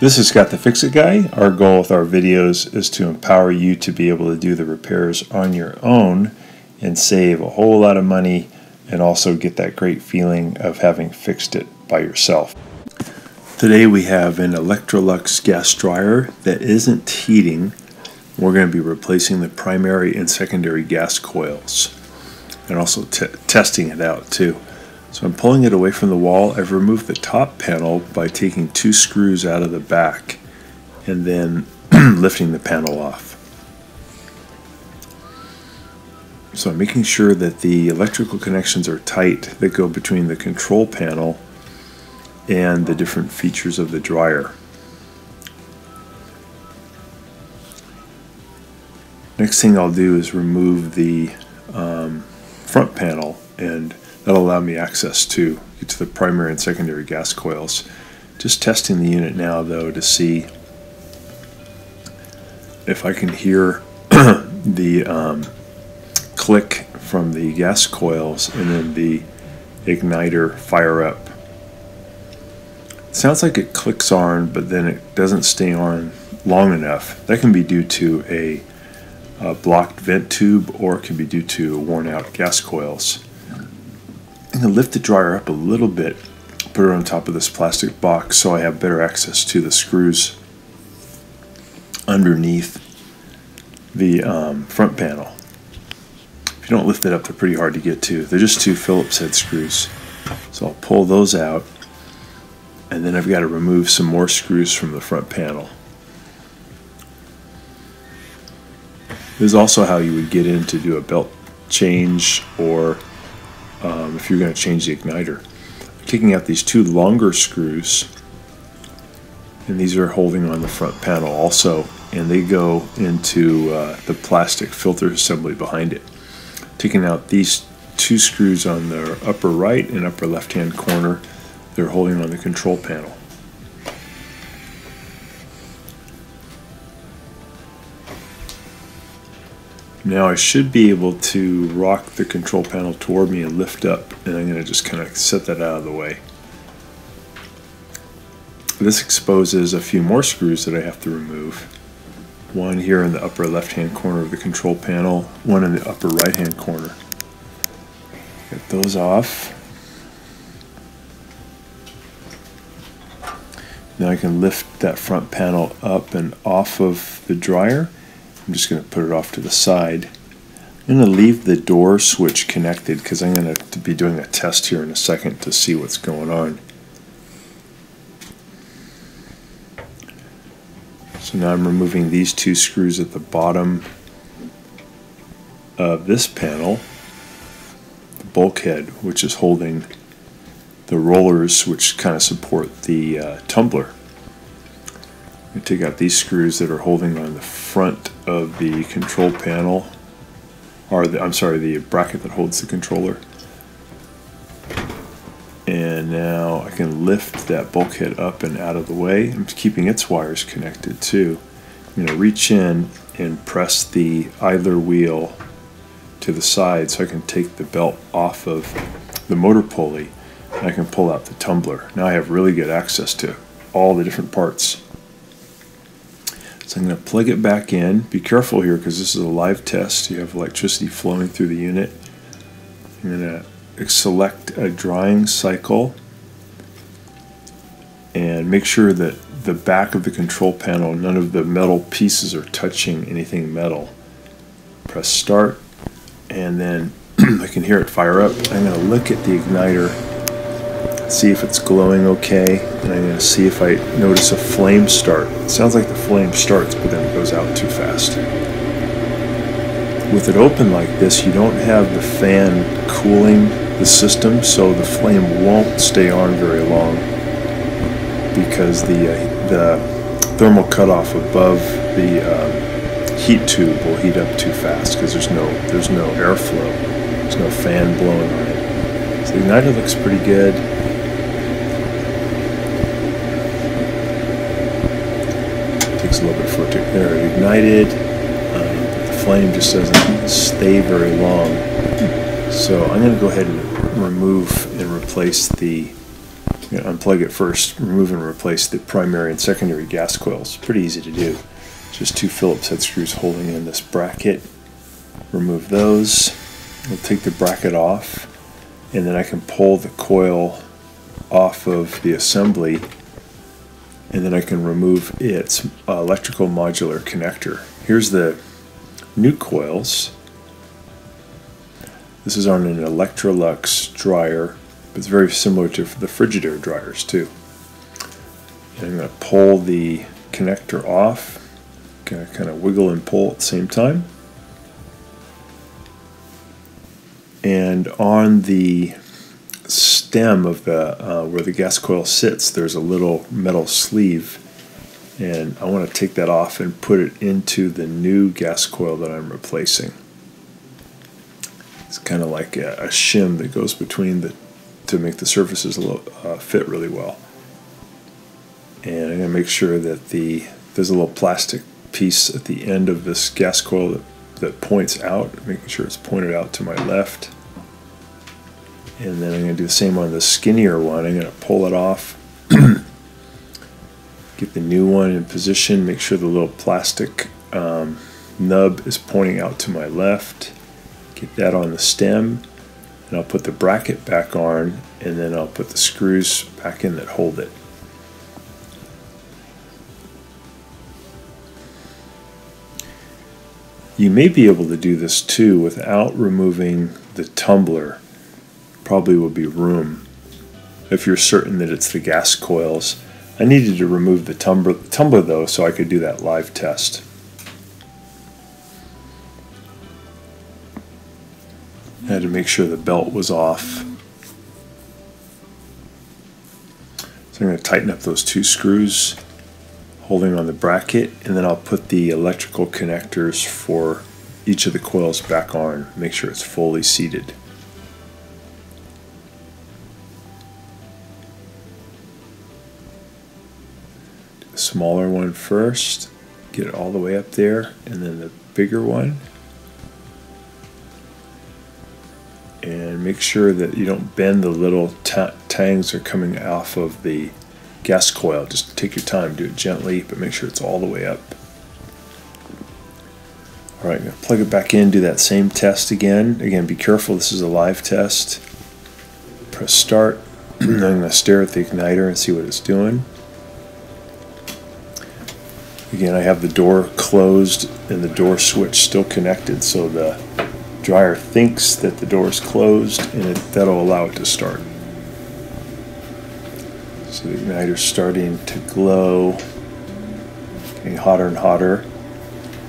This is Scott the Fix It Guy. Our goal with our videos is to empower you to be able to do the repairs on your own and save a whole lot of money and also get that great feeling of having fixed it by yourself. Today we have an Electrolux gas dryer that isn't heating. We're going to be replacing the primary and secondary gas coils and also testing it out too. So I'm pulling it away from the wall. I've removed the top panel by taking two screws out of the back and then lifting the panel off. So I'm making sure that the electrical connections are tight that go between the control panel and the different features of the dryer. Next thing I'll do is remove the um, front panel and That'll allow me access to, to the primary and secondary gas coils. Just testing the unit now though to see if I can hear the um, click from the gas coils and then the igniter fire up. It sounds like it clicks on but then it doesn't stay on long enough. That can be due to a, a blocked vent tube or it can be due to worn out gas coils. I'm going to lift the dryer up a little bit, put it on top of this plastic box so I have better access to the screws underneath the um, front panel. If you don't lift it up, they're pretty hard to get to. They're just two Phillips head screws. So I'll pull those out, and then I've got to remove some more screws from the front panel. This is also how you would get in to do a belt change or um, if you're going to change the igniter. Taking out these two longer screws, and these are holding on the front panel also, and they go into uh, the plastic filter assembly behind it. Taking out these two screws on the upper right and upper left hand corner, they're holding on the control panel. Now I should be able to rock the control panel toward me and lift up and I'm going to just kind of set that out of the way. This exposes a few more screws that I have to remove. One here in the upper left hand corner of the control panel, one in the upper right hand corner. Get those off. Now I can lift that front panel up and off of the dryer I'm just going to put it off to the side. I'm going to leave the door switch connected because I'm going to be doing a test here in a second to see what's going on. So now I'm removing these two screws at the bottom of this panel, the bulkhead, which is holding the rollers which kind of support the uh, tumbler. Take out these screws that are holding on the front of the control panel, or the, I'm sorry, the bracket that holds the controller. And now I can lift that bulkhead up and out of the way. I'm keeping its wires connected too. I'm going to reach in and press the idler wheel to the side so I can take the belt off of the motor pulley and I can pull out the tumbler. Now I have really good access to all the different parts. So I'm going to plug it back in. Be careful here because this is a live test. You have electricity flowing through the unit. I'm going to select a drying cycle and make sure that the back of the control panel, none of the metal pieces are touching anything metal. Press start and then I can hear it fire up. I'm going to look at the igniter see if it's glowing okay, and I'm going to see if I notice a flame start. It sounds like the flame starts, but then it goes out too fast. With it open like this, you don't have the fan cooling the system, so the flame won't stay on very long because the, uh, the thermal cutoff above the uh, heat tube will heat up too fast because there's no, there's no airflow. There's no fan blowing on it. So the igniter looks pretty good. takes a little bit for it to there ignited. Um, the flame just doesn't stay very long. So I'm going to go ahead and remove and replace the going to unplug it first, remove and replace the primary and secondary gas coils. Pretty easy to do. Just two Phillips head screws holding in this bracket. Remove those. We'll take the bracket off and then I can pull the coil off of the assembly and then I can remove its uh, electrical modular connector. Here's the new coils. This is on an Electrolux dryer, but it's very similar to the Frigidaire dryers too. And I'm going to pull the connector off, kind of, kind of wiggle and pull at the same time. And on the stem of the uh, where the gas coil sits, there's a little metal sleeve, and I want to take that off and put it into the new gas coil that I'm replacing. It's kind of like a, a, shim that goes between the to make the surfaces uh, fit really well. And I'm going to make sure that the there's a little plastic piece at the end of this gas coil that, that points out, making sure it's pointed out to my left and then I'm going to do the same on the skinnier one. I'm going to pull it off, get the new one in position, make sure the little plastic um, nub is pointing out to my left, get that on the stem, and I'll put the bracket back on, and then I'll put the screws back in that hold it. You may be able to do this too without removing the tumbler probably will be room if you're certain that it's the gas coils. I needed to remove the tumbler, tumbler though so I could do that live test. I had to make sure the belt was off. So I'm going to tighten up those two screws holding on the bracket and then I'll put the electrical connectors for each of the coils back on, make sure it's fully seated. Smaller one first, get it all the way up there, and then the bigger one. And make sure that you don't bend the little tangs that are coming off of the gas coil. Just take your time, do it gently, but make sure it's all the way up. All right, I'm to plug it back in, do that same test again. Again, be careful, this is a live test. Press start. I'm to stare at the igniter and see what it's doing. Again, I have the door closed and the door switch still connected, so the dryer thinks that the door is closed and it, that'll allow it to start. So the igniter's starting to glow, getting hotter and hotter,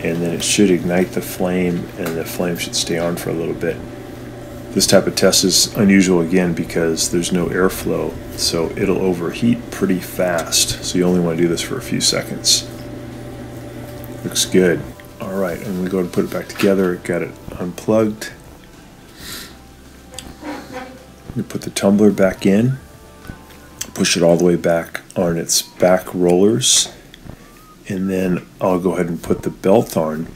and then it should ignite the flame and the flame should stay on for a little bit. This type of test is unusual again because there's no airflow, so it'll overheat pretty fast. So you only want to do this for a few seconds. Looks good. All right, I'm gonna go and put it back together. Got it unplugged. Put the tumbler back in, push it all the way back on its back rollers, and then I'll go ahead and put the belt on.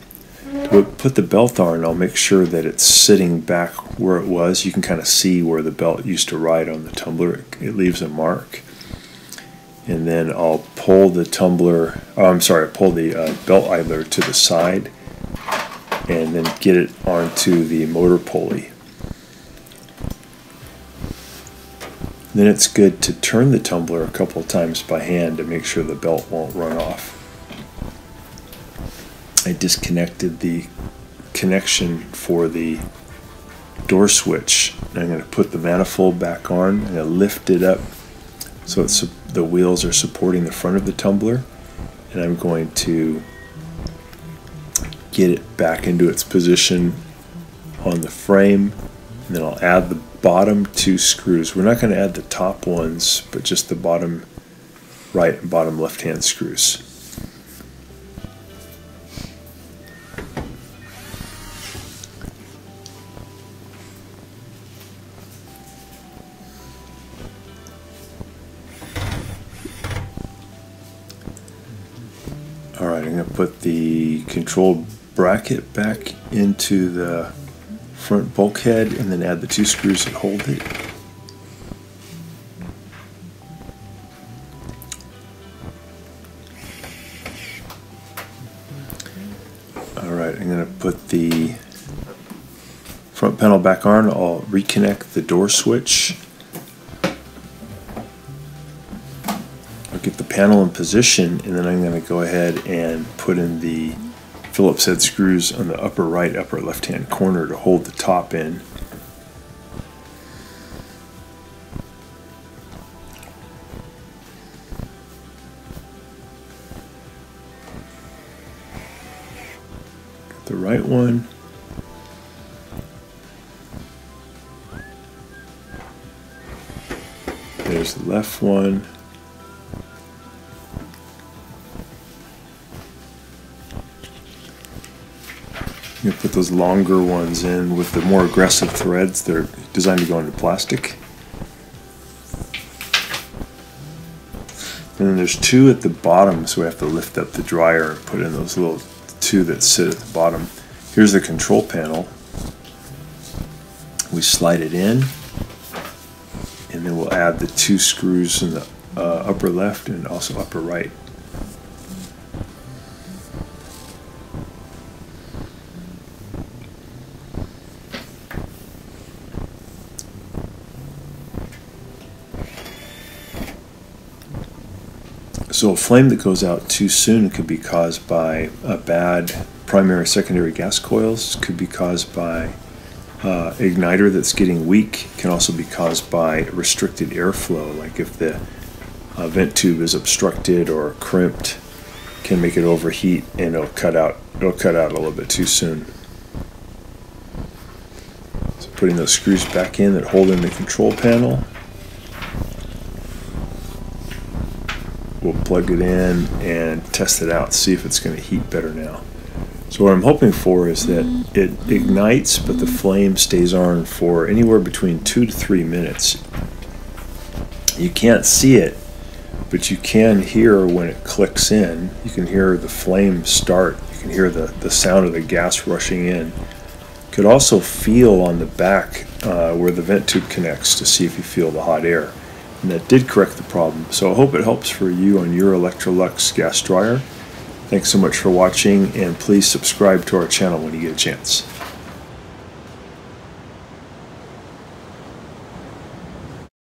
To put the belt on, I'll make sure that it's sitting back where it was. You can kind of see where the belt used to ride on the tumbler. It leaves a mark and then I'll pull the tumbler, oh, I'm sorry, pull the uh, belt idler to the side and then get it onto the motor pulley. Then it's good to turn the tumbler a couple of times by hand to make sure the belt won't run off. I disconnected the connection for the door switch. I'm going to put the manifold back on. To lift it up so it's, the wheels are supporting the front of the tumbler and I'm going to get it back into its position on the frame and then I'll add the bottom two screws. We're not going to add the top ones but just the bottom right and bottom left hand screws. control bracket back into the front bulkhead and then add the two screws that hold it. Alright, I'm going to put the front panel back on. I'll reconnect the door switch. I'll get the panel in position and then I'm going to go ahead and put in the Phillips head screws on the upper right, upper left hand corner to hold the top in. the right one. There's the left one. You put those longer ones in with the more aggressive threads. They're designed to go into plastic. And then there's two at the bottom, so we have to lift up the dryer and put in those little two that sit at the bottom. Here's the control panel. We slide it in, and then we'll add the two screws in the uh, upper left and also upper right. So a flame that goes out too soon could be caused by a bad primary secondary gas coils, could be caused by uh, igniter that's getting weak, can also be caused by restricted airflow, like if the uh, vent tube is obstructed or crimped, can make it overheat and it'll cut out it'll cut out a little bit too soon. So putting those screws back in that hold in the control panel. We'll plug it in and test it out, see if it's going to heat better now. So what I'm hoping for is that it ignites, but the flame stays on for anywhere between two to three minutes. You can't see it, but you can hear when it clicks in. You can hear the flame start. You can hear the, the sound of the gas rushing in. You could also feel on the back uh, where the vent tube connects to see if you feel the hot air and that did correct the problem. So I hope it helps for you on your Electrolux gas dryer. Thanks so much for watching and please subscribe to our channel when you get a chance.